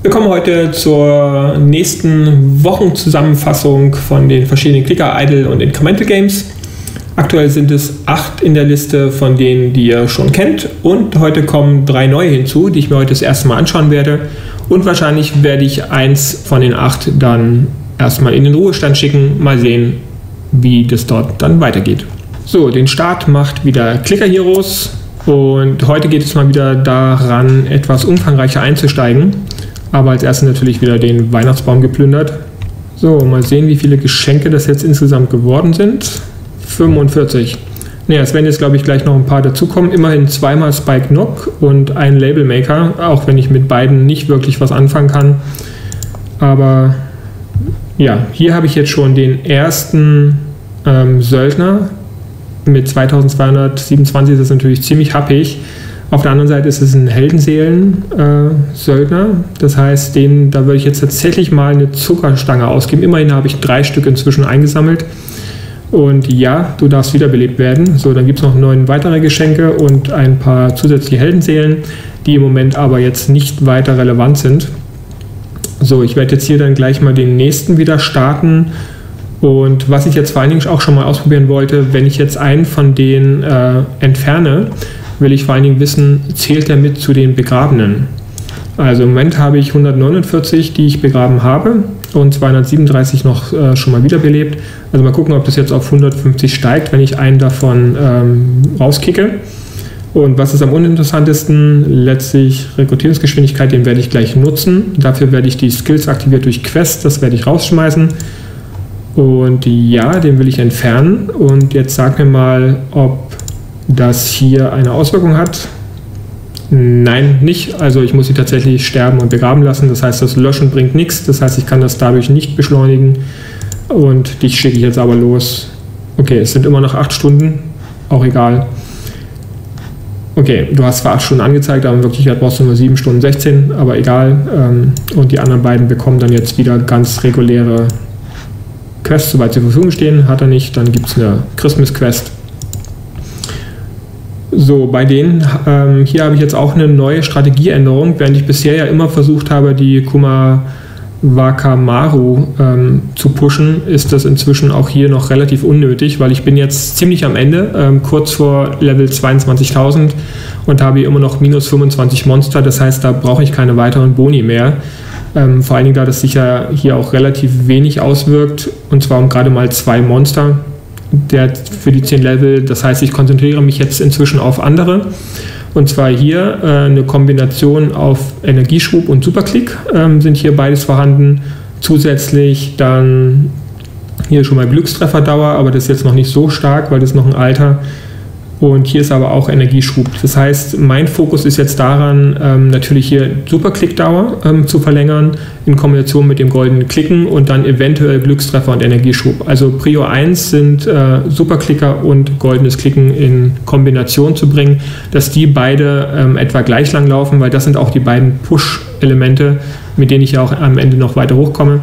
Wir kommen heute zur nächsten Wochenzusammenfassung von den verschiedenen Clicker, Idle und Incremental Games. Aktuell sind es acht in der Liste von denen, die ihr schon kennt. Und heute kommen drei neue hinzu, die ich mir heute das erste Mal anschauen werde. Und wahrscheinlich werde ich eins von den acht dann erstmal in den Ruhestand schicken. Mal sehen, wie das dort dann weitergeht. So, den Start macht wieder Clicker Heroes. Und heute geht es mal wieder daran, etwas umfangreicher einzusteigen. Aber als erstes natürlich wieder den Weihnachtsbaum geplündert. So, mal sehen, wie viele Geschenke das jetzt insgesamt geworden sind. 45. Naja, es werden jetzt, glaube ich, gleich noch ein paar dazukommen. Immerhin zweimal Spike Nock und ein Label Maker, auch wenn ich mit beiden nicht wirklich was anfangen kann. Aber ja, hier habe ich jetzt schon den ersten ähm, Söldner. Mit 2227 ist das natürlich ziemlich happig. Auf der anderen Seite ist es ein Heldenseelen-Söldner. Das heißt, den, da würde ich jetzt tatsächlich mal eine Zuckerstange ausgeben. Immerhin habe ich drei Stück inzwischen eingesammelt. Und ja, du darfst wiederbelebt werden. So, dann gibt es noch neun weitere Geschenke und ein paar zusätzliche Heldenseelen, die im Moment aber jetzt nicht weiter relevant sind. So, ich werde jetzt hier dann gleich mal den nächsten wieder starten. Und was ich jetzt vor allen Dingen auch schon mal ausprobieren wollte, wenn ich jetzt einen von denen äh, entferne, will ich vor allen Dingen wissen, zählt er mit zu den Begrabenen? Also im Moment habe ich 149, die ich begraben habe und 237 noch äh, schon mal wiederbelebt. Also mal gucken, ob das jetzt auf 150 steigt, wenn ich einen davon ähm, rauskicke. Und was ist am uninteressantesten? Letztlich Rekrutierungsgeschwindigkeit, den werde ich gleich nutzen. Dafür werde ich die Skills aktiviert durch Quest, das werde ich rausschmeißen. Und ja, den will ich entfernen. Und jetzt sag mir mal, ob das hier eine Auswirkung hat. Nein, nicht. Also ich muss sie tatsächlich sterben und begraben lassen. Das heißt, das Löschen bringt nichts. Das heißt, ich kann das dadurch nicht beschleunigen. Und dich schicke ich jetzt aber los. Okay, es sind immer noch acht Stunden. Auch egal. Okay, du hast zwar acht Stunden angezeigt, aber in Wirklichkeit brauchst du nur sieben Stunden 16, aber egal. Ähm, und die anderen beiden bekommen dann jetzt wieder ganz reguläre Quests, soweit zur Verfügung stehen. Hat er nicht, dann gibt es eine Christmas Quest so, bei denen, ähm, hier habe ich jetzt auch eine neue Strategieänderung, während ich bisher ja immer versucht habe, die Kuma Wakamaru ähm, zu pushen, ist das inzwischen auch hier noch relativ unnötig, weil ich bin jetzt ziemlich am Ende, ähm, kurz vor Level 22.000 und habe hier immer noch minus 25 Monster, das heißt, da brauche ich keine weiteren Boni mehr. Ähm, vor allen Dingen, da das sich ja hier auch relativ wenig auswirkt, und zwar um gerade mal zwei Monster der für die 10 Level. Das heißt, ich konzentriere mich jetzt inzwischen auf andere. Und zwar hier äh, eine Kombination auf Energieschub und Superklick ähm, sind hier beides vorhanden. Zusätzlich dann hier schon mal Glückstrefferdauer, aber das ist jetzt noch nicht so stark, weil das ist noch ein alter und hier ist aber auch Energieschub. Das heißt, mein Fokus ist jetzt daran, ähm, natürlich hier Superklickdauer ähm, zu verlängern in Kombination mit dem goldenen Klicken und dann eventuell Glückstreffer und Energieschub. Also Prio 1 sind äh, Superklicker und goldenes Klicken in Kombination zu bringen, dass die beide ähm, etwa gleich lang laufen, weil das sind auch die beiden Push-Elemente, mit denen ich ja auch am Ende noch weiter hochkomme.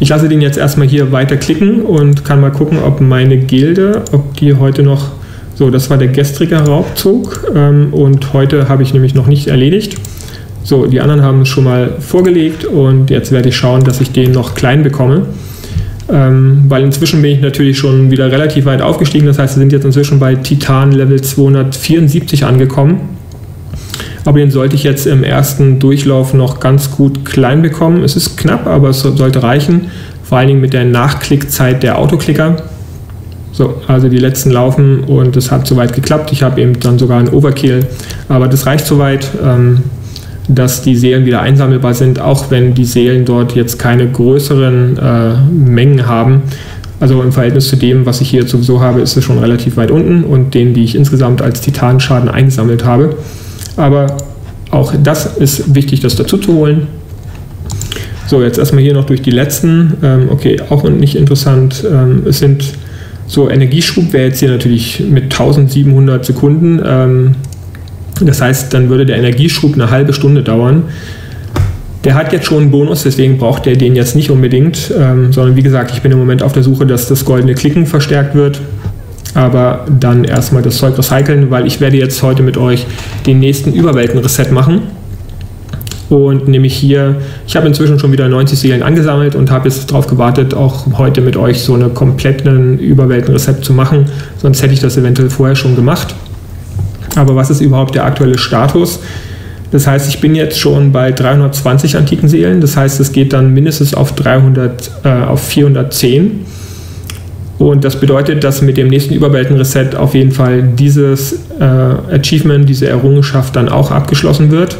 Ich lasse den jetzt erstmal hier weiter klicken und kann mal gucken, ob meine Gilde, ob die heute noch so, das war der gestrige Raubzug ähm, und heute habe ich nämlich noch nicht erledigt. So, die anderen haben es schon mal vorgelegt und jetzt werde ich schauen, dass ich den noch klein bekomme. Ähm, weil inzwischen bin ich natürlich schon wieder relativ weit aufgestiegen. Das heißt, wir sind jetzt inzwischen bei Titan Level 274 angekommen. Aber den sollte ich jetzt im ersten Durchlauf noch ganz gut klein bekommen. Es ist knapp, aber es sollte reichen. Vor allen Dingen mit der Nachklickzeit der Autoklicker. So, also die letzten laufen und es hat soweit geklappt. Ich habe eben dann sogar einen Overkill, aber das reicht soweit, ähm, dass die Seelen wieder einsammelbar sind, auch wenn die Seelen dort jetzt keine größeren äh, Mengen haben. Also im Verhältnis zu dem, was ich hier sowieso habe, ist es schon relativ weit unten und den, die ich insgesamt als Titanschaden eingesammelt habe. Aber auch das ist wichtig, das dazu zu holen. So, jetzt erstmal hier noch durch die letzten. Ähm, okay, auch nicht interessant. Ähm, es sind so, Energieschub wäre jetzt hier natürlich mit 1700 Sekunden. Ähm, das heißt, dann würde der Energieschub eine halbe Stunde dauern. Der hat jetzt schon einen Bonus, deswegen braucht er den jetzt nicht unbedingt, ähm, sondern wie gesagt, ich bin im Moment auf der Suche, dass das goldene Klicken verstärkt wird. Aber dann erstmal das Zeug recyceln, weil ich werde jetzt heute mit euch den nächsten Überwelten-Reset machen. und nehme ich hier, ich habe inzwischen schon wieder 90 Seelen angesammelt und habe jetzt darauf gewartet, auch heute mit euch so eine kompletten Überweltenrezept zu machen. Sonst hätte ich das eventuell vorher schon gemacht. Aber was ist überhaupt der aktuelle Status? Das heißt, ich bin jetzt schon bei 320 antiken Seelen. Das heißt, es geht dann mindestens auf 300, äh, auf 410. Und das bedeutet, dass mit dem nächsten Überweltenreset auf jeden Fall dieses äh, Achievement, diese Errungenschaft dann auch abgeschlossen wird.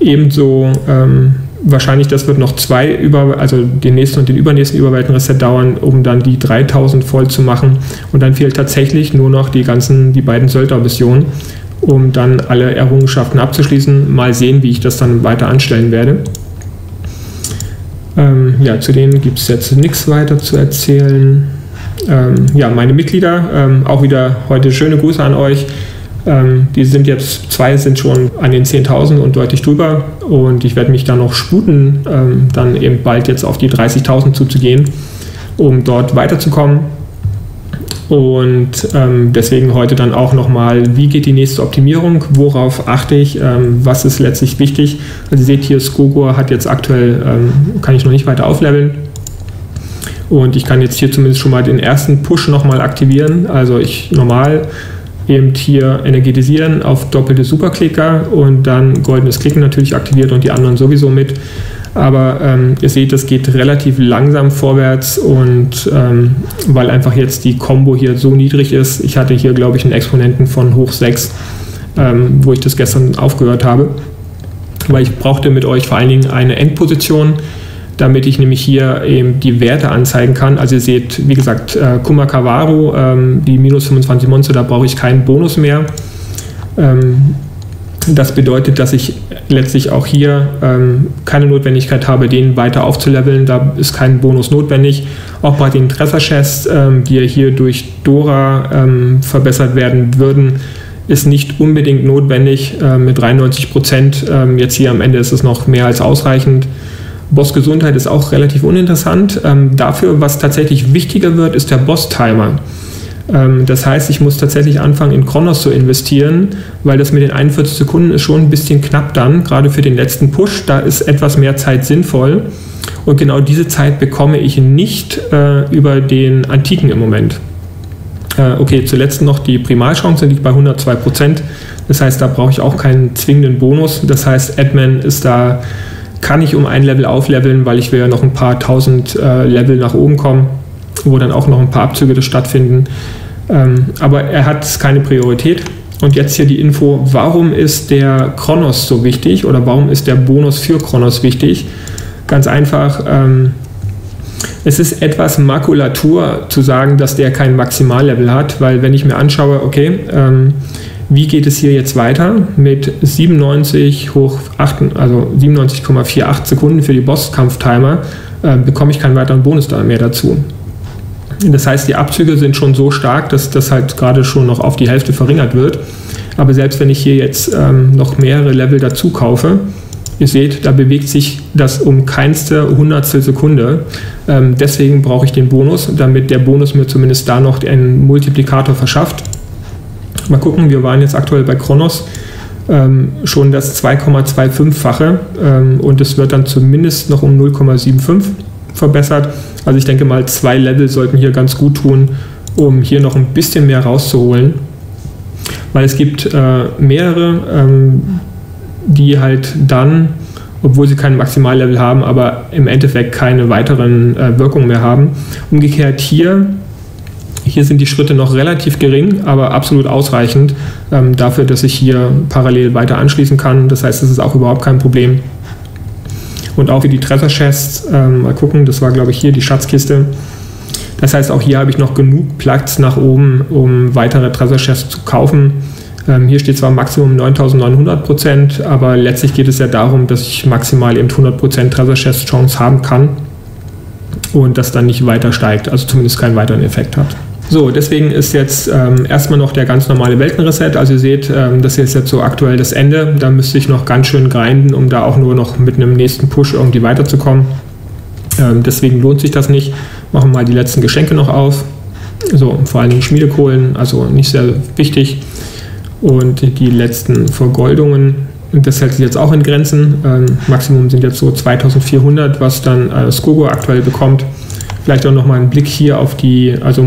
Ebenso ähm, wahrscheinlich, das wird noch zwei über, also den nächsten und den übernächsten Überweltenreset dauern, um dann die 3000 voll zu machen. Und dann fehlt tatsächlich nur noch die ganzen, die beiden Söldner-Missionen um dann alle Errungenschaften abzuschließen. Mal sehen, wie ich das dann weiter anstellen werde. Ähm, ja, zu denen gibt es jetzt nichts weiter zu erzählen. Ähm, ja, meine Mitglieder, ähm, auch wieder heute schöne Grüße an euch. Ähm, die sind jetzt, zwei sind schon an den 10.000 und deutlich drüber und ich werde mich dann noch sputen, ähm, dann eben bald jetzt auf die 30.000 zuzugehen, um dort weiterzukommen. Und ähm, deswegen heute dann auch nochmal, wie geht die nächste Optimierung, worauf achte ich, ähm, was ist letztlich wichtig. Also ihr seht hier, Skogor hat jetzt aktuell, ähm, kann ich noch nicht weiter aufleveln. Und ich kann jetzt hier zumindest schon mal den ersten Push nochmal aktivieren. Also ich normal eben hier energetisieren auf doppelte Superklicker und dann goldenes Klicken natürlich aktiviert und die anderen sowieso mit. Aber ähm, ihr seht, es geht relativ langsam vorwärts und ähm, weil einfach jetzt die Combo hier so niedrig ist, ich hatte hier glaube ich einen Exponenten von hoch 6, ähm, wo ich das gestern aufgehört habe, weil ich brauchte mit euch vor allen Dingen eine Endposition, damit ich nämlich hier eben die Werte anzeigen kann. Also ihr seht, wie gesagt, äh, Kumakavaru, ähm, die minus 25 Monster, da brauche ich keinen Bonus mehr. Ähm, das bedeutet, dass ich letztlich auch hier ähm, keine Notwendigkeit habe, den weiter aufzuleveln. Da ist kein Bonus notwendig. Auch bei den Treasure Chests, ähm, die ja hier durch Dora ähm, verbessert werden würden, ist nicht unbedingt notwendig. Äh, mit 93 Prozent, ähm, jetzt hier am Ende ist es noch mehr als ausreichend. Boss Gesundheit ist auch relativ uninteressant. Ähm, dafür, was tatsächlich wichtiger wird, ist der Boss-Timer. Ähm, das heißt, ich muss tatsächlich anfangen, in Kronos zu investieren, weil das mit den 41 Sekunden ist schon ein bisschen knapp dann, gerade für den letzten Push. Da ist etwas mehr Zeit sinnvoll. Und genau diese Zeit bekomme ich nicht äh, über den Antiken im Moment. Äh, okay, zuletzt noch die Primalchance liegt bei 102 Prozent. Das heißt, da brauche ich auch keinen zwingenden Bonus. Das heißt, Admin ist da, kann ich um ein Level aufleveln, weil ich will ja noch ein paar tausend äh, Level nach oben kommen, wo dann auch noch ein paar Abzüge stattfinden. Ähm, aber er hat keine Priorität. Und jetzt hier die Info, warum ist der Kronos so wichtig oder warum ist der Bonus für Kronos wichtig? Ganz einfach, ähm, es ist etwas Makulatur zu sagen, dass der kein Maximallevel hat, weil wenn ich mir anschaue, okay, ähm, wie geht es hier jetzt weiter mit 97 hoch 8, also 97,48 Sekunden für die Bosskampftimer, äh, bekomme ich keinen weiteren Bonus da mehr dazu. Das heißt, die Abzüge sind schon so stark, dass das halt gerade schon noch auf die Hälfte verringert wird. Aber selbst wenn ich hier jetzt ähm, noch mehrere Level dazu kaufe, ihr seht, da bewegt sich das um keinste Hundertstel Sekunde. Ähm, deswegen brauche ich den Bonus, damit der Bonus mir zumindest da noch einen Multiplikator verschafft. Mal gucken, wir waren jetzt aktuell bei Kronos ähm, schon das 2,25-fache ähm, und es wird dann zumindest noch um 0,75 verbessert. Also ich denke mal, zwei Level sollten hier ganz gut tun, um hier noch ein bisschen mehr rauszuholen. Weil es gibt äh, mehrere, ähm, die halt dann, obwohl sie kein Maximallevel haben, aber im Endeffekt keine weiteren äh, Wirkungen mehr haben. Umgekehrt hier, hier sind die Schritte noch relativ gering, aber absolut ausreichend ähm, dafür, dass ich hier parallel weiter anschließen kann. Das heißt, es ist auch überhaupt kein Problem. Und auch für die Treasure Chests, ähm, mal gucken, das war glaube ich hier die Schatzkiste. Das heißt, auch hier habe ich noch genug Platz nach oben, um weitere Treasure Chests zu kaufen. Ähm, hier steht zwar Maximum 9900 Prozent, aber letztlich geht es ja darum, dass ich maximal eben 100 Prozent Treasure Chest Chance haben kann und das dann nicht weiter steigt, also zumindest keinen weiteren Effekt hat. So, deswegen ist jetzt ähm, erstmal noch der ganz normale Weltenreset. Also ihr seht, ähm, das ist jetzt so aktuell das Ende. Da müsste ich noch ganz schön grinden, um da auch nur noch mit einem nächsten Push irgendwie weiterzukommen. Ähm, deswegen lohnt sich das nicht. Machen wir mal die letzten Geschenke noch auf. So, vor allen Dingen Schmiedekohlen, also nicht sehr wichtig. Und die letzten Vergoldungen das hält sich jetzt auch in Grenzen. Ähm, Maximum sind jetzt so 2400, was dann äh, Skogo aktuell bekommt. Vielleicht auch nochmal einen Blick hier auf die, also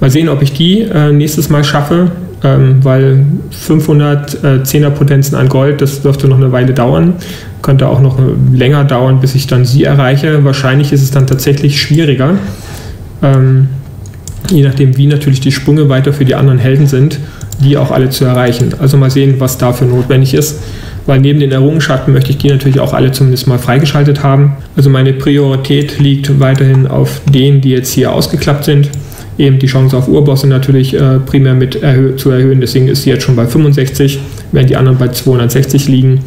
mal sehen, ob ich die äh, nächstes Mal schaffe, ähm, weil 500 äh, 10er Potenzen an Gold, das dürfte noch eine Weile dauern. Könnte auch noch länger dauern, bis ich dann sie erreiche. Wahrscheinlich ist es dann tatsächlich schwieriger. Ähm, je nachdem, wie natürlich die Sprünge weiter für die anderen Helden sind, die auch alle zu erreichen. Also mal sehen, was dafür notwendig ist, weil neben den Errungenschaften möchte ich die natürlich auch alle zumindest mal freigeschaltet haben. Also meine Priorität liegt weiterhin auf denen, die jetzt hier ausgeklappt sind. Eben die Chance auf Urbosse natürlich äh, primär mit erhö zu erhöhen, deswegen ist sie jetzt schon bei 65, während die anderen bei 260 liegen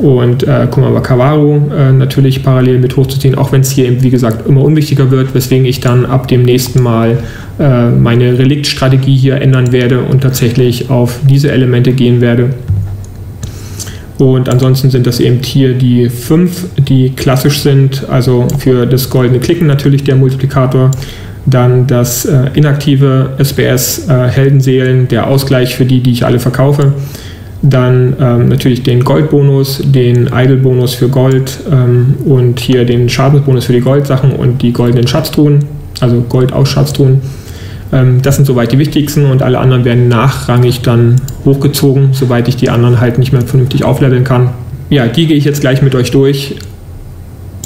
und äh, Kumawa Kawaru äh, natürlich parallel mit hochzuziehen, auch wenn es hier eben, wie gesagt, immer unwichtiger wird, weswegen ich dann ab dem nächsten Mal äh, meine Reliktstrategie hier ändern werde und tatsächlich auf diese Elemente gehen werde. Und ansonsten sind das eben hier die fünf, die klassisch sind, also für das goldene Klicken natürlich der Multiplikator. Dann das äh, inaktive SBS äh, Heldenseelen, der Ausgleich für die, die ich alle verkaufe dann ähm, natürlich den Goldbonus, den Idle-Bonus für Gold ähm, und hier den Schadensbonus für die Goldsachen und die goldenen Schatztruhen, also Gold aus Schatztruhen. Ähm, das sind soweit die wichtigsten und alle anderen werden nachrangig dann hochgezogen, soweit ich die anderen halt nicht mehr vernünftig aufleveln kann. Ja, die gehe ich jetzt gleich mit euch durch,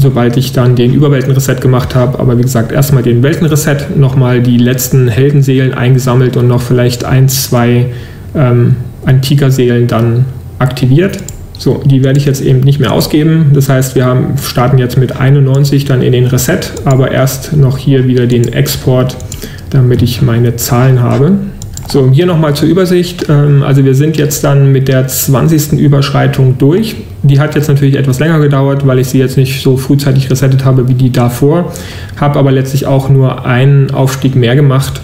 sobald ich dann den Überwelten-Reset gemacht habe. Aber wie gesagt, erstmal den Welten-Reset, nochmal die letzten Heldenseelen eingesammelt und noch vielleicht ein, zwei ähm, Antikerseelen dann aktiviert. So, die werde ich jetzt eben nicht mehr ausgeben. Das heißt, wir haben, starten jetzt mit 91 dann in den Reset, aber erst noch hier wieder den Export, damit ich meine Zahlen habe. So, hier nochmal zur Übersicht. Ähm, also wir sind jetzt dann mit der 20. Überschreitung durch. Die hat jetzt natürlich etwas länger gedauert, weil ich sie jetzt nicht so frühzeitig resettet habe wie die davor. Habe aber letztlich auch nur einen Aufstieg mehr gemacht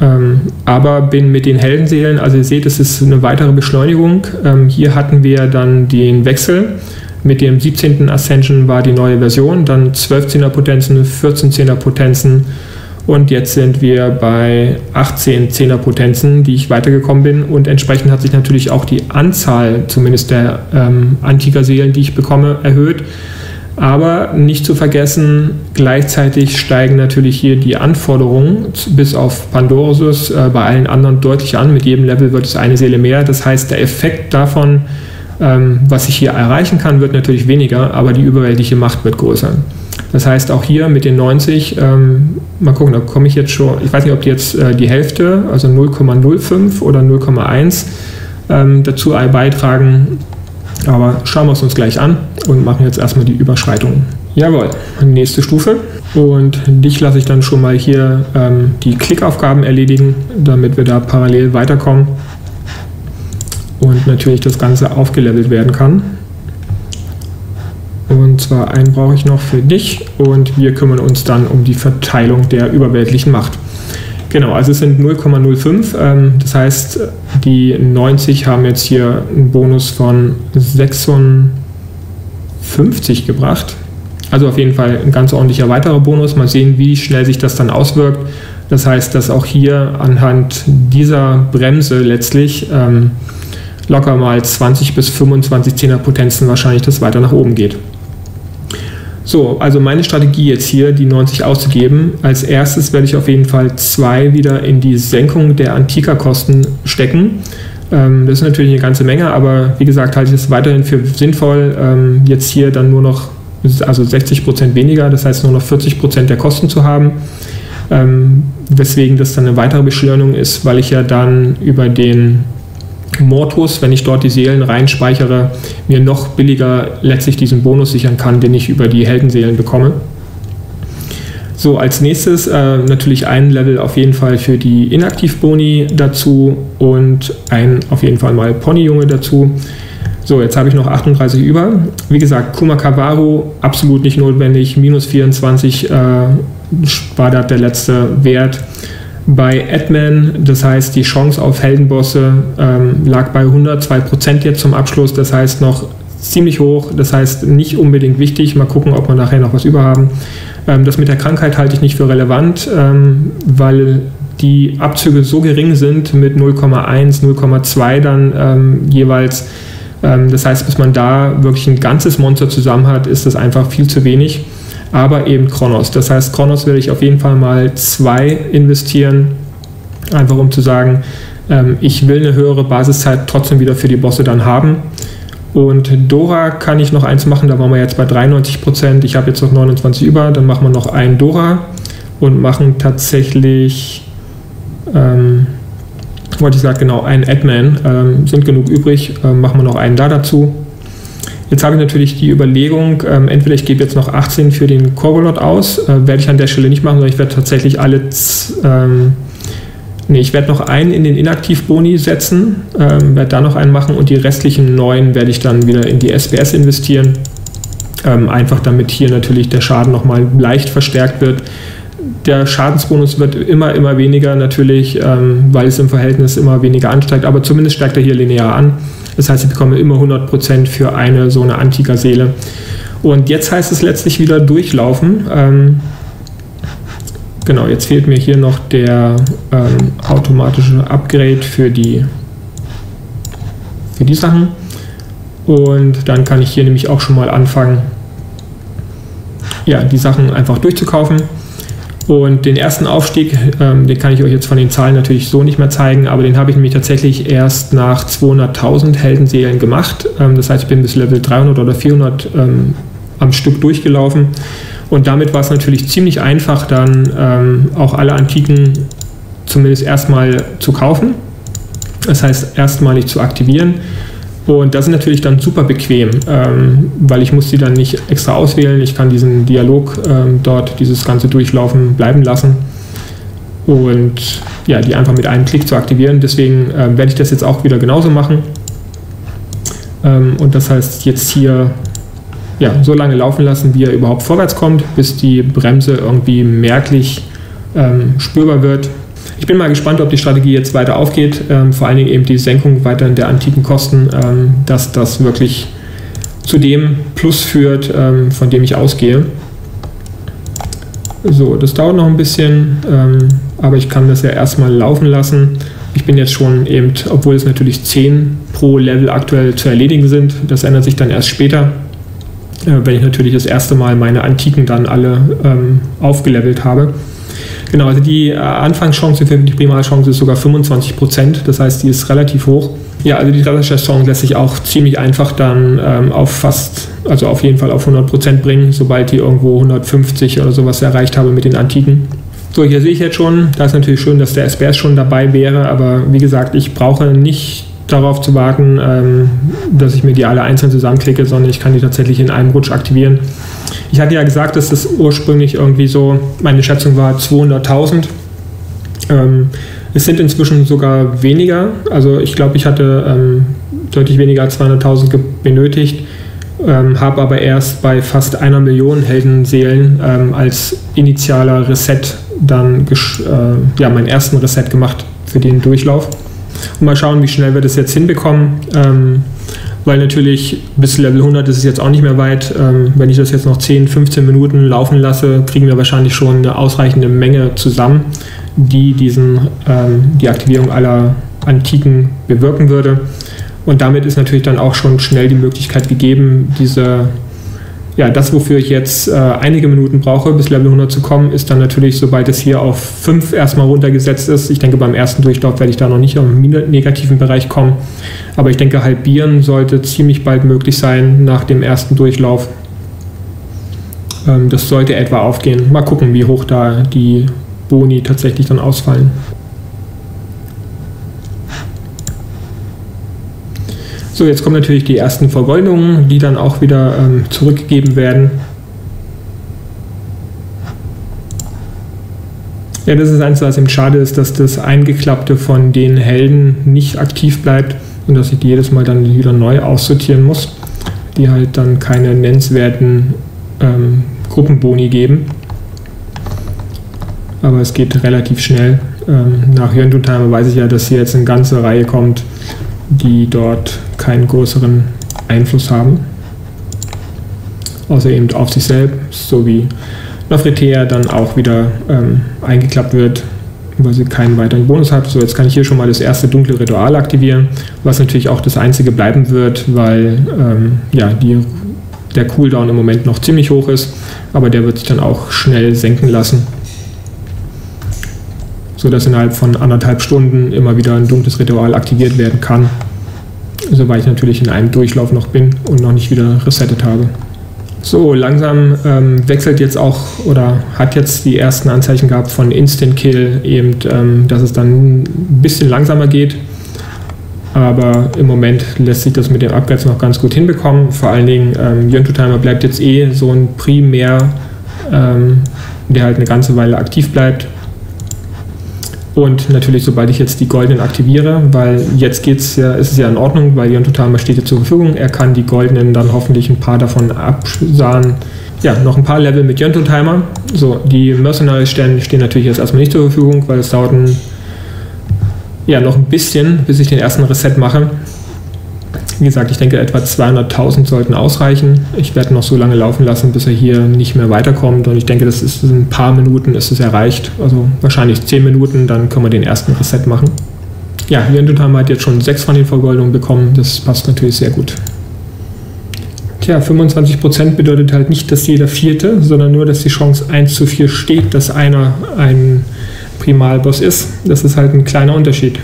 ähm, aber bin mit den Heldenseelen, also ihr seht, es ist eine weitere Beschleunigung. Ähm, hier hatten wir dann den Wechsel. Mit dem 17. Ascension war die neue Version, dann 12 10er Potenzen, 14 10er Potenzen und jetzt sind wir bei 18 10er Potenzen, die ich weitergekommen bin und entsprechend hat sich natürlich auch die Anzahl zumindest der ähm, Antiker-Seelen, die ich bekomme, erhöht. Aber nicht zu vergessen, gleichzeitig steigen natürlich hier die Anforderungen bis auf Pandorosus äh, bei allen anderen deutlich an. Mit jedem Level wird es eine Seele mehr. Das heißt, der Effekt davon, ähm, was ich hier erreichen kann, wird natürlich weniger, aber die überwältigende Macht wird größer. Das heißt, auch hier mit den 90, ähm, mal gucken, da komme ich jetzt schon, ich weiß nicht, ob jetzt äh, die Hälfte, also 0,05 oder 0,1 ähm, dazu beitragen, aber schauen wir es uns gleich an und machen jetzt erstmal die Überschreitung. Jawohl, nächste Stufe. Und dich lasse ich dann schon mal hier ähm, die Klickaufgaben erledigen, damit wir da parallel weiterkommen und natürlich das Ganze aufgelevelt werden kann. Und zwar einen brauche ich noch für dich und wir kümmern uns dann um die Verteilung der überweltlichen Macht. Genau, also es sind 0,05. Ähm, das heißt, die 90 haben jetzt hier einen Bonus von 56 gebracht. Also auf jeden Fall ein ganz ordentlicher weiterer Bonus. Mal sehen, wie schnell sich das dann auswirkt. Das heißt, dass auch hier anhand dieser Bremse letztlich ähm, locker mal 20 bis 25 Zehner Potenzen wahrscheinlich das weiter nach oben geht. So, also meine Strategie jetzt hier, die 90 auszugeben. Als erstes werde ich auf jeden Fall zwei wieder in die Senkung der Antika-Kosten stecken. Ähm, das ist natürlich eine ganze Menge, aber wie gesagt, halte ich es weiterhin für sinnvoll, ähm, jetzt hier dann nur noch, also 60 Prozent weniger, das heißt nur noch 40 Prozent der Kosten zu haben. Ähm, weswegen das dann eine weitere Beschleunigung ist, weil ich ja dann über den Mortus, wenn ich dort die Seelen reinspeichere, mir noch billiger letztlich diesen Bonus sichern kann, den ich über die Heldenseelen bekomme. So, als nächstes äh, natürlich ein Level auf jeden Fall für die Inaktiv-Boni dazu und ein auf jeden Fall mal Ponyjunge dazu. So, jetzt habe ich noch 38 über. Wie gesagt, Kumakawaru absolut nicht notwendig. Minus 24 äh, war der letzte Wert. Bei Adman, das heißt, die Chance auf Heldenbosse ähm, lag bei 102% jetzt zum Abschluss, das heißt noch ziemlich hoch, das heißt nicht unbedingt wichtig. Mal gucken, ob wir nachher noch was überhaben. Ähm, das mit der Krankheit halte ich nicht für relevant, ähm, weil die Abzüge so gering sind mit 0,1, 0,2 dann ähm, jeweils, Ähm, das heißt, bis man da wirklich ein ganzes Monster zusammen hat, ist das einfach viel zu wenig. Aber eben Kronos. Das heißt, Kronos werde ich auf jeden Fall mal zwei investieren, einfach um zu sagen, ähm, ich will eine höhere Basiszeit trotzdem wieder für die Bosse dann haben. Und Dora kann ich noch eins machen, da waren wir jetzt bei 93 Prozent. Ich habe jetzt noch 29 über, dann machen wir noch einen Dora und machen tatsächlich, ähm, wollte ich sagen, genau, einen Adman. Ähm, sind genug übrig, ähm, machen wir noch einen da dazu. Jetzt habe ich natürlich die Überlegung, ähm, entweder ich gebe jetzt noch 18 für den Corvolot aus, äh, werde ich an der Stelle nicht machen, sondern ich werde tatsächlich alle ähm, Nee, ich werde noch einen in den Inaktiv-Boni setzen, ähm, werde da noch einen machen und die restlichen neun werde ich dann wieder in die SPS investieren. Ähm, einfach damit hier natürlich der Schaden nochmal leicht verstärkt wird. Der Schadensbonus wird immer, immer weniger natürlich, ähm, weil es im Verhältnis immer weniger ansteigt, aber zumindest steigt er hier linear an. Das heißt, ich bekomme immer 100% für eine so eine Antiker-Seele. Und jetzt heißt es letztlich wieder durchlaufen. Ähm, Genau, jetzt fehlt mir hier noch der ähm, automatische Upgrade für die, für die Sachen. Und dann kann ich hier nämlich auch schon mal anfangen, ja, die Sachen einfach durchzukaufen. Und den ersten Aufstieg, ähm, den kann ich euch jetzt von den Zahlen natürlich so nicht mehr zeigen, aber den habe ich nämlich tatsächlich erst nach 200.000 Heldenseelen gemacht. Ähm, das heißt, ich bin bis Level 300 oder 400 ähm, am Stück durchgelaufen. Und damit war es natürlich ziemlich einfach, dann ähm, auch alle Antiken zumindest erstmal zu kaufen. Das heißt, erstmalig zu aktivieren. Und das ist natürlich dann super bequem, ähm, weil ich muss die dann nicht extra auswählen. Ich kann diesen Dialog ähm, dort, dieses ganze Durchlaufen bleiben lassen und ja, die einfach mit einem Klick zu aktivieren. Deswegen äh, werde ich das jetzt auch wieder genauso machen. Ähm, und das heißt jetzt hier ja, so lange laufen lassen, wie er überhaupt vorwärts kommt, bis die Bremse irgendwie merklich ähm, spürbar wird. Ich bin mal gespannt, ob die Strategie jetzt weiter aufgeht, ähm, vor allen Dingen eben die Senkung weiterhin der antiken Kosten, ähm, dass das wirklich zu dem Plus führt, ähm, von dem ich ausgehe. So, das dauert noch ein bisschen, ähm, aber ich kann das ja erstmal laufen lassen. Ich bin jetzt schon eben, obwohl es natürlich 10 pro Level aktuell zu erledigen sind, das ändert sich dann erst später, äh, wenn ich natürlich das erste Mal meine Antiken dann alle ähm, aufgelevelt habe. Genau, also die äh, Anfangschance für die Primalchance ist sogar 25 Prozent, das heißt, die ist relativ hoch. Ja, also die Chance lässt sich auch ziemlich einfach dann ähm, auf fast, also auf jeden Fall auf 100 Prozent bringen, sobald die irgendwo 150 oder sowas erreicht habe mit den Antiken. So, hier sehe ich jetzt schon, da ist natürlich schön, dass der SBS schon dabei wäre, aber wie gesagt, ich brauche nicht darauf zu warten, ähm, dass ich mir die alle einzeln zusammenklicke, sondern ich kann die tatsächlich in einem Rutsch aktivieren. Ich hatte ja gesagt, dass das ursprünglich irgendwie so, meine Schätzung war 200.000. Ähm, es sind inzwischen sogar weniger. Also ich glaube, ich hatte ähm, deutlich weniger als 200.000 benötigt, ähm, habe aber erst bei fast einer Million Heldenseelen ähm, als initialer Reset dann äh, ja, meinen ersten Reset gemacht für den Durchlauf. Und mal schauen, wie schnell wir das jetzt hinbekommen. Ähm, weil natürlich bis Level 100 ist es jetzt auch nicht mehr weit. Ähm, wenn ich das jetzt noch 10, 15 Minuten laufen lasse, kriegen wir wahrscheinlich schon eine ausreichende Menge zusammen, die diesen, ähm, die Aktivierung aller Antiken bewirken würde. Und damit ist natürlich dann auch schon schnell die Möglichkeit gegeben, diese ja, das, wofür ich jetzt äh, einige Minuten brauche, bis Level 100 zu kommen, ist dann natürlich, sobald es hier auf 5 erstmal runtergesetzt ist. Ich denke, beim ersten Durchlauf werde ich da noch nicht im negativen Bereich kommen. Aber ich denke, halbieren sollte ziemlich bald möglich sein nach dem ersten Durchlauf. Ähm, das sollte etwa aufgehen. Mal gucken, wie hoch da die Boni tatsächlich dann ausfallen. So, jetzt kommen natürlich die ersten Vergoldungen, die dann auch wieder ähm, zurückgegeben werden. Ja, das ist eins, was eben schade ist, dass das Eingeklappte von den Helden nicht aktiv bleibt und dass ich die jedes Mal dann wieder neu aussortieren muss, die halt dann keine nennenswerten ähm, Gruppenboni geben. Aber es geht relativ schnell. Ähm, nach Hirntutimer weiß ich ja, dass hier jetzt eine ganze Reihe kommt, die dort keinen größeren Einfluss haben, außer eben auf sich selbst, so wie Nofretea dann auch wieder ähm, eingeklappt wird, weil sie keinen weiteren Bonus hat. So, jetzt kann ich hier schon mal das erste dunkle Ritual aktivieren, was natürlich auch das einzige bleiben wird, weil ähm, ja, die, der Cooldown im Moment noch ziemlich hoch ist, aber der wird sich dann auch schnell senken lassen. So dass innerhalb von anderthalb Stunden immer wieder ein dunkles Ritual aktiviert werden kann. Soweit ich natürlich in einem Durchlauf noch bin und noch nicht wieder resettet habe. So, langsam ähm, wechselt jetzt auch oder hat jetzt die ersten Anzeichen gehabt von Instant Kill, eben, ähm, dass es dann ein bisschen langsamer geht. Aber im Moment lässt sich das mit dem Upgrades noch ganz gut hinbekommen. Vor allen Dingen, ähm, Yonto Timer bleibt jetzt eh so ein Primär, ähm, der halt eine ganze Weile aktiv bleibt. Und natürlich, sobald ich jetzt die goldenen aktiviere, weil jetzt geht's ja, ist es ja in Ordnung, weil Jon Totalma steht ja zur Verfügung. Er kann die goldenen dann hoffentlich ein paar davon absahen. Ja, noch ein paar Level mit Yonto Timer. So, die Mercenaries stehen, stehen natürlich jetzt erstmal nicht zur Verfügung, weil es dauert ein, ja, noch ein bisschen, bis ich den ersten Reset mache. Wie gesagt, ich denke, etwa 200.000 sollten ausreichen. Ich werde noch so lange laufen lassen, bis er hier nicht mehr weiterkommt. Und ich denke, das ist in ein paar Minuten ist es erreicht. Also wahrscheinlich 10 Minuten, dann können wir den ersten Reset machen. Ja, Total hat jetzt schon 6 von den Vergoldungen bekommen. Das passt natürlich sehr gut. Tja, 25% bedeutet halt nicht, dass jeder Vierte, sondern nur, dass die Chance 1 zu 4 steht, dass einer ein Primalboss ist. Das ist halt ein kleiner Unterschied.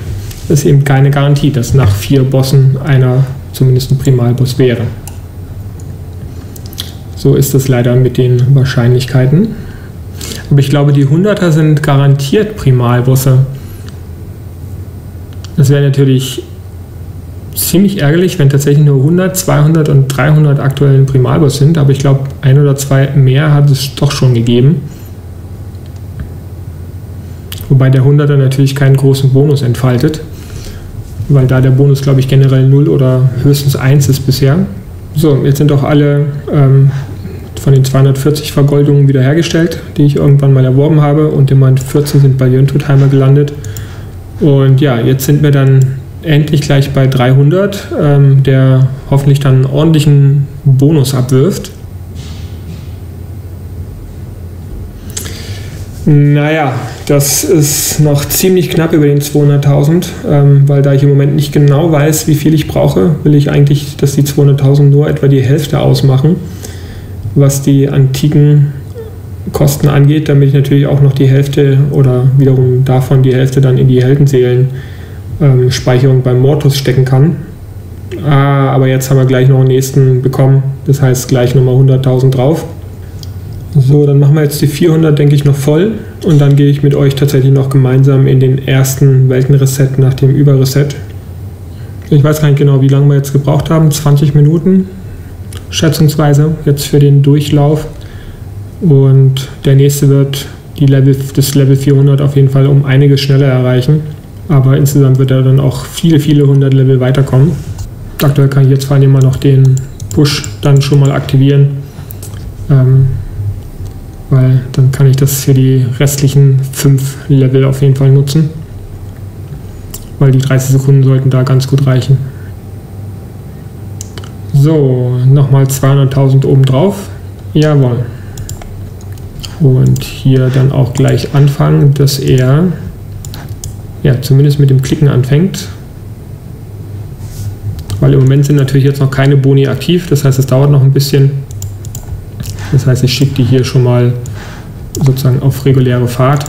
Das ist eben keine Garantie, dass nach vier Bossen einer zumindest ein Primalboss wäre. So ist das leider mit den Wahrscheinlichkeiten. Aber ich glaube, die 100er sind garantiert Primalbosse. Das wäre natürlich ziemlich ärgerlich, wenn tatsächlich nur 100, 200 und 300 aktuellen Primalboss sind. Aber ich glaube, ein oder zwei mehr hat es doch schon gegeben. Wobei der 100er natürlich keinen großen Bonus entfaltet weil da der Bonus, glaube ich, generell 0 oder höchstens 1 ist bisher. So, jetzt sind auch alle ähm, von den 240 Vergoldungen wiederhergestellt, die ich irgendwann mal erworben habe und immerhin 14 sind bei Jöntutheimer gelandet. Und ja, jetzt sind wir dann endlich gleich bei 300, ähm, der hoffentlich dann einen ordentlichen Bonus abwirft. Naja, das ist noch ziemlich knapp über den 200.000, ähm, weil da ich im Moment nicht genau weiß, wie viel ich brauche, will ich eigentlich, dass die 200.000 nur etwa die Hälfte ausmachen, was die antiken Kosten angeht, damit ich natürlich auch noch die Hälfte oder wiederum davon die Hälfte dann in die Heldenseelen-Speicherung ähm, beim Mortus stecken kann. Ah, aber jetzt haben wir gleich noch einen nächsten bekommen, das heißt gleich nochmal 100.000 drauf. So, dann machen wir jetzt die 400, denke ich, noch voll. Und dann gehe ich mit euch tatsächlich noch gemeinsam in den ersten Weltenreset nach dem Überreset. Ich weiß gar nicht genau, wie lange wir jetzt gebraucht haben. 20 Minuten, schätzungsweise, jetzt für den Durchlauf. Und der nächste wird die Level, das Level 400 auf jeden Fall um einiges schneller erreichen. Aber insgesamt wird er dann auch viele, viele hundert Level weiterkommen. Aktuell kann ich jetzt vor allem immer noch den Push dann schon mal aktivieren. Ähm, weil dann kann ich das für die restlichen fünf Level auf jeden Fall nutzen. Weil die 30 Sekunden sollten da ganz gut reichen. So, nochmal 200.000 obendrauf. Jawohl. Und hier dann auch gleich anfangen, dass er ja, zumindest mit dem Klicken anfängt. Weil im Moment sind natürlich jetzt noch keine Boni aktiv, das heißt, es dauert noch ein bisschen. Das heißt, ich schicke die hier schon mal sozusagen auf reguläre Fahrt.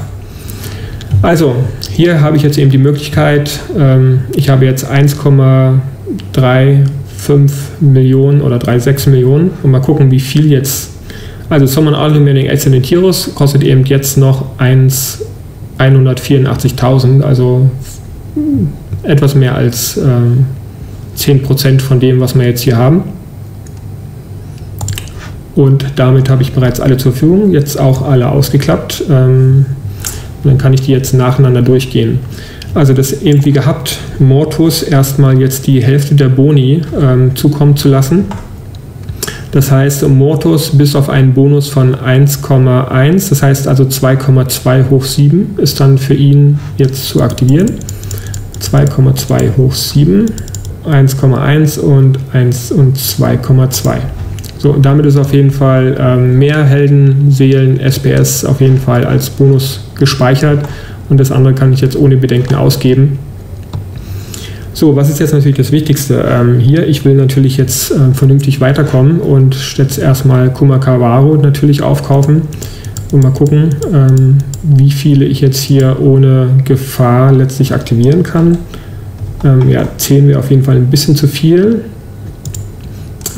Also, hier habe ich jetzt eben die Möglichkeit, ähm, ich habe jetzt 1,35 Millionen oder 3,6 Millionen und mal gucken, wie viel jetzt. Also, Summon Automating Excellentierus kostet eben jetzt noch 184.000, also etwas mehr als ähm, 10% von dem, was wir jetzt hier haben. Und damit habe ich bereits alle zur Verfügung, jetzt auch alle ausgeklappt. Ähm, dann kann ich die jetzt nacheinander durchgehen. Also das eben wie gehabt, Mortus erstmal jetzt die Hälfte der Boni ähm, zukommen zu lassen. Das heißt, Mortus bis auf einen Bonus von 1,1, das heißt also 2,2 hoch 7 ist dann für ihn jetzt zu aktivieren. 2,2 hoch 7, 1,1 und 1 und 2,2. So, damit ist auf jeden Fall ähm, mehr Heldenseelen SPS auf jeden Fall als Bonus gespeichert. und das andere kann ich jetzt ohne Bedenken ausgeben. So, was ist jetzt natürlich das Wichtigste ähm, hier? Ich will natürlich jetzt äh, vernünftig weiterkommen und jetzt erstmal Kumakawaro natürlich aufkaufen und mal gucken, ähm, wie viele ich jetzt hier ohne Gefahr letztlich aktivieren kann. Ähm, ja, 10 wäre auf jeden Fall ein bisschen zu viel.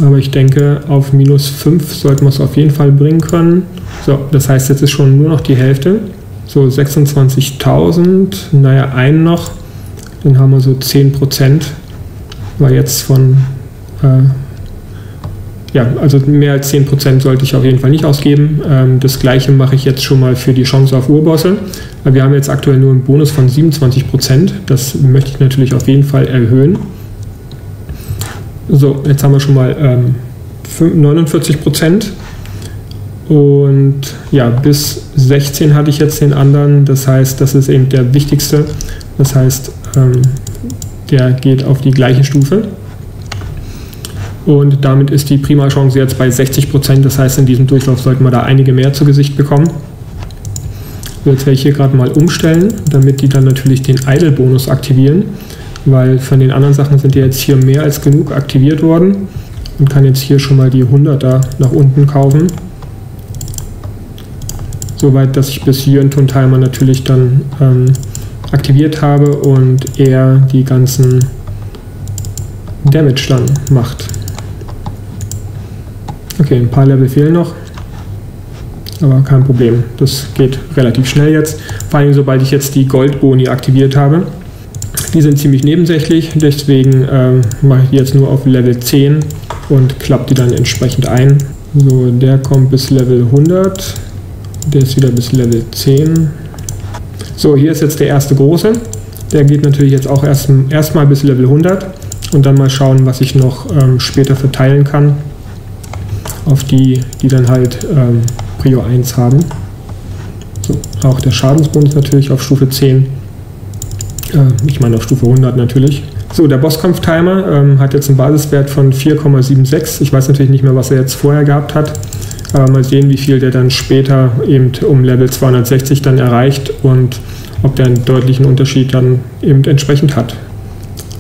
Aber ich denke, auf minus 5 sollten wir es auf jeden Fall bringen können. So, das heißt, jetzt ist schon nur noch die Hälfte. So, 26.000, naja, einen noch. Dann haben wir so 10 Prozent. War jetzt von äh, ja, also mehr als 10% sollte ich auf jeden Fall nicht ausgeben. Ähm, das gleiche mache ich jetzt schon mal für die Chance auf Urbosse. Wir haben jetzt aktuell nur einen Bonus von 27%. Das möchte ich natürlich auf jeden Fall erhöhen. So, jetzt haben wir schon mal ähm, 49%. Und ja, bis 16 hatte ich jetzt den anderen. Das heißt, das ist eben der wichtigste. Das heißt, ähm, der geht auf die gleiche Stufe. Und damit ist die Prima-Chance jetzt bei 60 Prozent. Das heißt, in diesem Durchlauf sollten wir da einige mehr zu Gesicht bekommen. Jetzt werde ich hier gerade mal umstellen, damit die dann natürlich den Idle-Bonus aktivieren, weil von den anderen Sachen sind ja jetzt hier mehr als genug aktiviert worden und kann jetzt hier schon mal die 100er nach unten kaufen. Soweit, dass ich bis hier in Tontimer natürlich dann ähm, aktiviert habe und er die ganzen Damage dann macht. Okay, ein paar Level fehlen noch. Aber kein Problem. Das geht relativ schnell jetzt. Vor allem, sobald ich jetzt die Goldboni aktiviert habe. Die sind ziemlich nebensächlich, deswegen ähm, mache ich die jetzt nur auf Level 10 und klappe die dann entsprechend ein. So, der kommt bis Level 100. Der ist wieder bis Level 10. So, hier ist jetzt der erste große. Der geht natürlich jetzt auch erstmal erst bis Level 100 und dann mal schauen, was ich noch ähm, später verteilen kann auf die, die dann halt ähm, Prio 1 haben. So, auch der Schadensbonus natürlich auf Stufe 10. Äh, ich meine auf Stufe 100 natürlich. So, der Bosskampf-Timer ähm, hat jetzt einen Basiswert von 4,76. Ich weiß natürlich nicht mehr, was er jetzt vorher gehabt hat. Aber mal sehen, wie viel der dann später eben um Level 260 dann erreicht und ob der einen deutlichen Unterschied dann eben entsprechend hat.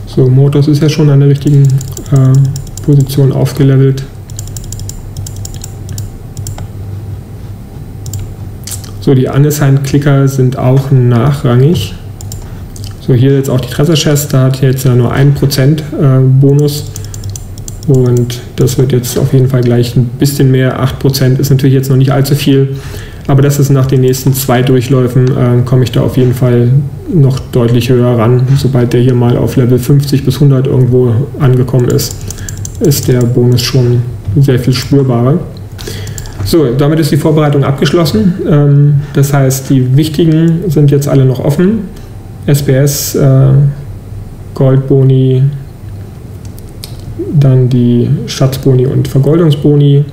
So, Motors ist ja schon an der richtigen äh, Position aufgelevelt. So, die Unassigned-Klicker sind auch nachrangig. So, hier jetzt auch die Treasure Chest, da hat jetzt ja nur 1% äh, Bonus. Und das wird jetzt auf jeden Fall gleich ein bisschen mehr. 8% ist natürlich jetzt noch nicht allzu viel. Aber das ist nach den nächsten zwei Durchläufen, äh, komme ich da auf jeden Fall noch deutlich höher ran. Sobald der hier mal auf Level 50 bis 100 irgendwo angekommen ist, ist der Bonus schon sehr viel spürbarer. So, damit ist die Vorbereitung abgeschlossen. Ähm, das heißt, die wichtigen sind jetzt alle noch offen. SBS, äh, Goldboni, dann die Schatzboni und Vergoldungsboni.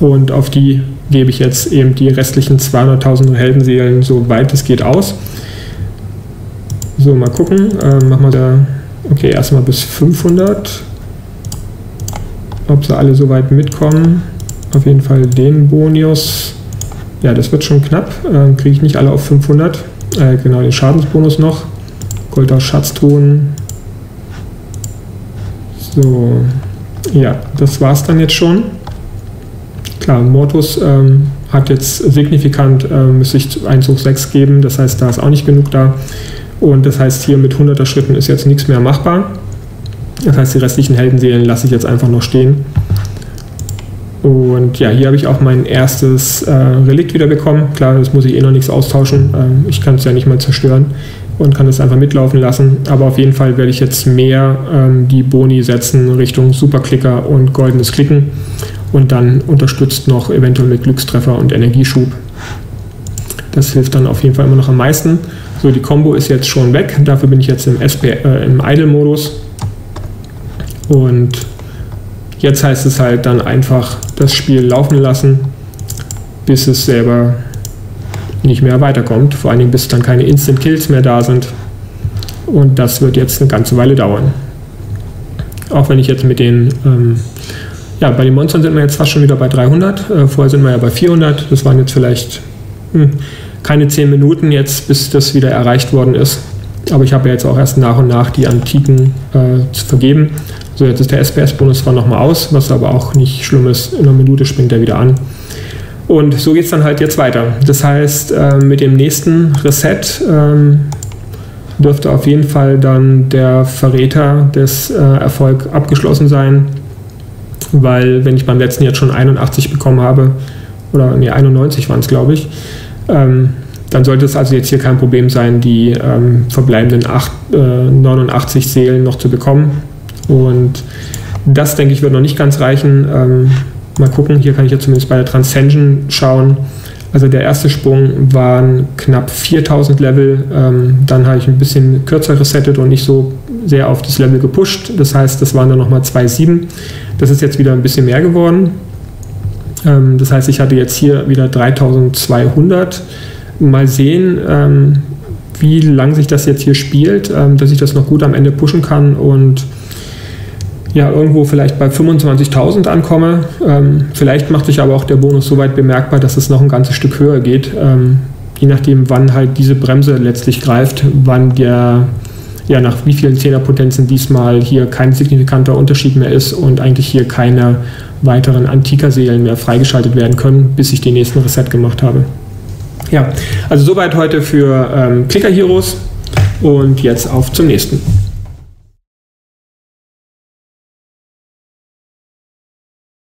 Und auf die gebe ich jetzt eben die restlichen 200.000 Heldenseelen so weit es geht aus. So, mal gucken. Äh, machen wir da, okay, erstmal bis 500. Ob sie alle so weit mitkommen auf jeden Fall den Bonius. Ja, das wird schon knapp. Äh, Kriege ich nicht alle auf 500. Äh, genau, den Schadensbonus noch. Gold aus Schatztruhen. So, ja, das war es dann jetzt schon. Klar, Mortus ähm, hat jetzt signifikant, äh, müsste ich 1 hoch 6 geben, das heißt, da ist auch nicht genug da. Und das heißt, hier mit 100er Schritten ist jetzt nichts mehr machbar. Das heißt, die restlichen Heldenseelen lasse ich jetzt einfach noch stehen. Und ja, hier habe ich auch mein erstes äh, Relikt wieder bekommen. Klar, das muss ich eh noch nichts austauschen. Ähm, ich kann es ja nicht mal zerstören und kann es einfach mitlaufen lassen. Aber auf jeden Fall werde ich jetzt mehr ähm, die Boni setzen Richtung Superklicker und goldenes Klicken und dann unterstützt noch eventuell mit Glückstreffer und Energieschub. Das hilft dann auf jeden Fall immer noch am meisten. So, die Combo ist jetzt schon weg. Dafür bin ich jetzt im, äh, im Idle-Modus. Und Jetzt heißt es halt dann einfach das Spiel laufen lassen, bis es selber nicht mehr weiterkommt. Vor allen Dingen, bis dann keine Instant Kills mehr da sind. Und das wird jetzt eine ganze Weile dauern. Auch wenn ich jetzt mit den, ähm, ja, bei den Monstern sind wir jetzt fast schon wieder bei 300. Äh, vorher sind wir ja bei 400. Das waren jetzt vielleicht hm, keine 10 Minuten jetzt, bis das wieder erreicht worden ist. Aber ich habe ja jetzt auch erst nach und nach die Antiken äh, zu vergeben. So, jetzt ist der SPS-Bonus zwar nochmal aus, was aber auch nicht schlimm ist. In einer Minute springt er wieder an. Und so geht es dann halt jetzt weiter. Das heißt, äh, mit dem nächsten Reset ähm, dürfte auf jeden Fall dann der Verräter des äh, Erfolg abgeschlossen sein, weil wenn ich beim letzten jetzt schon 81 bekommen habe, oder nee, 91 waren es, glaube ich, ähm, dann sollte es also jetzt hier kein Problem sein, die ähm, verbleibenden 8, äh, 89 Seelen noch zu bekommen. Und das, denke ich, wird noch nicht ganz reichen. Ähm, mal gucken, hier kann ich ja zumindest bei der Transcension schauen. Also der erste Sprung waren knapp 4000 Level. Ähm, dann habe ich ein bisschen kürzer resettet und nicht so sehr auf das Level gepusht. Das heißt, das waren dann nochmal 2,7. Das ist jetzt wieder ein bisschen mehr geworden. Ähm, das heißt, ich hatte jetzt hier wieder 3200. Mal sehen, ähm, wie lang sich das jetzt hier spielt, ähm, dass ich das noch gut am Ende pushen kann und ja, irgendwo vielleicht bei 25.000 ankomme. Ähm, vielleicht macht sich aber auch der Bonus so weit bemerkbar, dass es noch ein ganzes Stück höher geht. Ähm, je nachdem, wann halt diese Bremse letztlich greift, wann der, ja, nach wie vielen Zehnerpotenzen diesmal hier kein signifikanter Unterschied mehr ist und eigentlich hier keine weiteren Antikerseelen mehr freigeschaltet werden können, bis ich den nächsten Reset gemacht habe. Ja, also soweit heute für ähm, Clicker Heroes und jetzt auf zum nächsten.